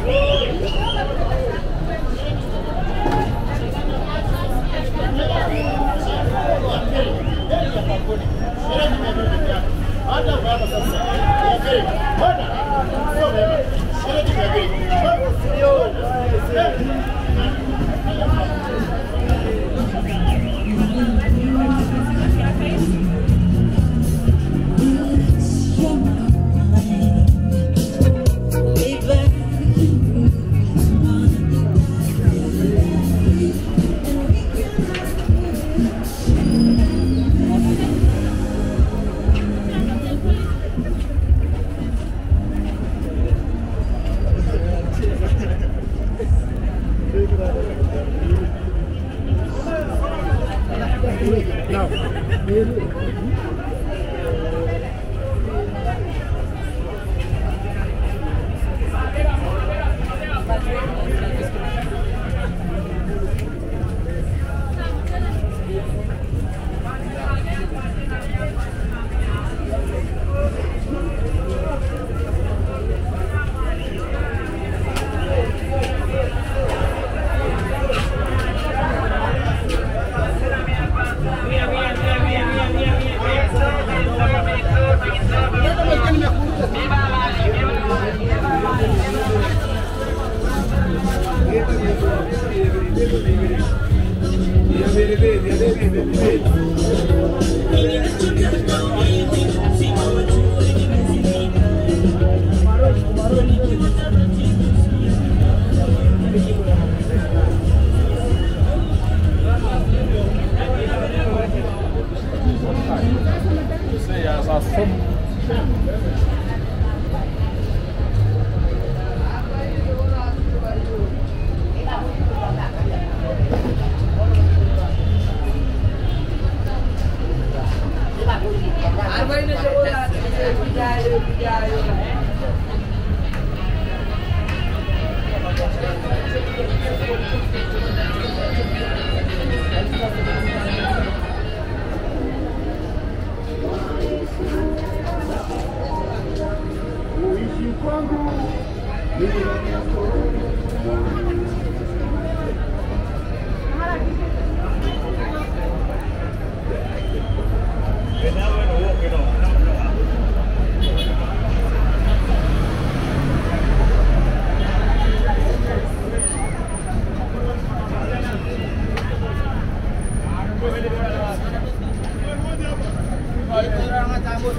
Hadi bakalım. Hadi. Hadi. Hadi. Hadi.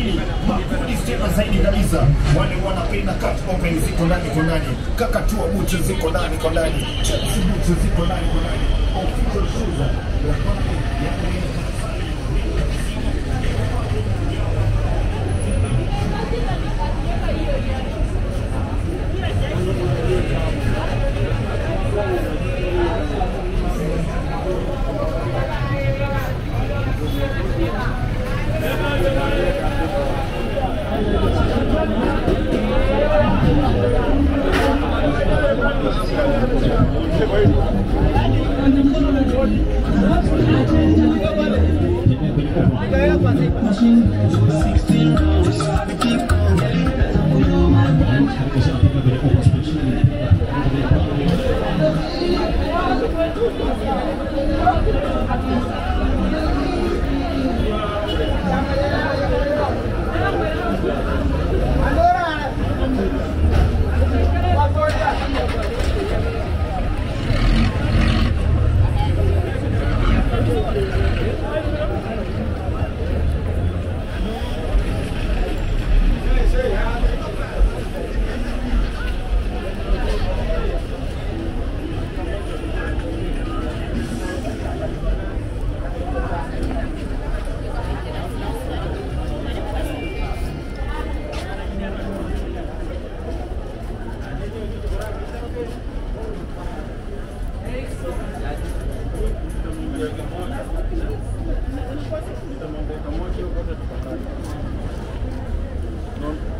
mawili makundi tena zaidi kabisa, wale wanapenda cut open ziko ndani kwa ndani, kakatua buti ziko ndani kwa ndani, buti ziko ndani kwa ndani, official shoes Thank you.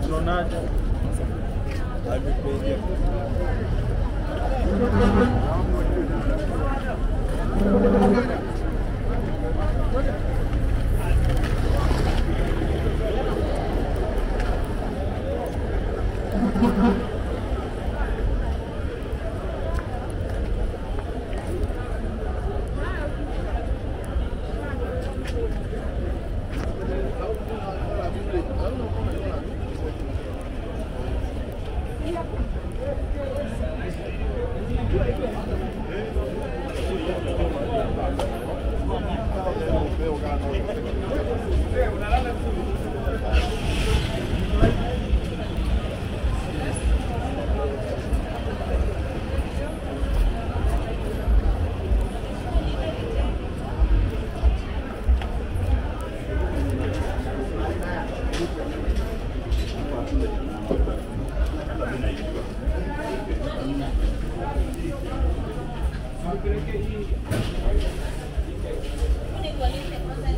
Leonardo. Aí me perdi aqui. Thank you. Una igualita, cosa de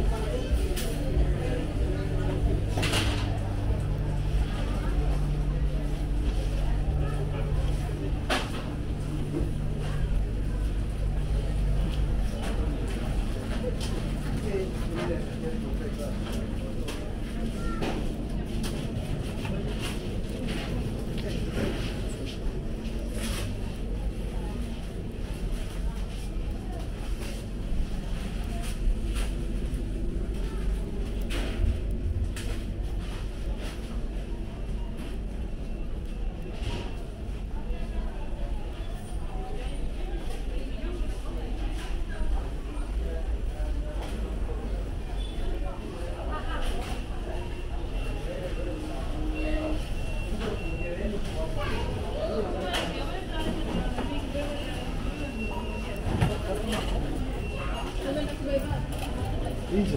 Isso.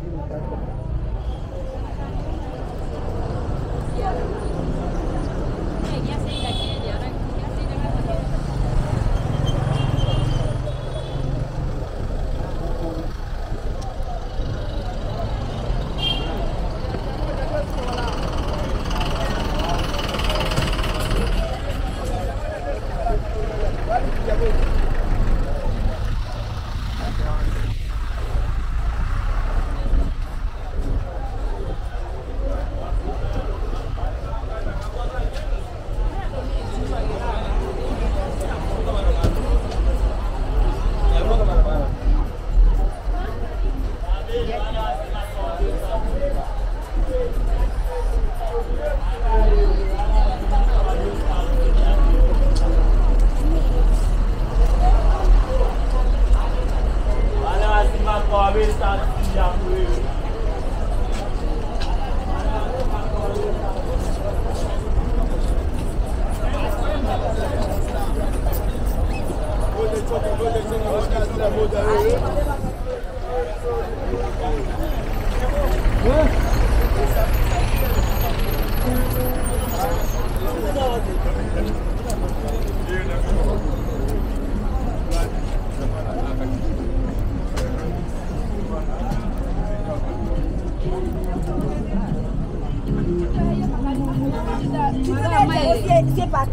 Thank you. Tu veux mettre c'est parti.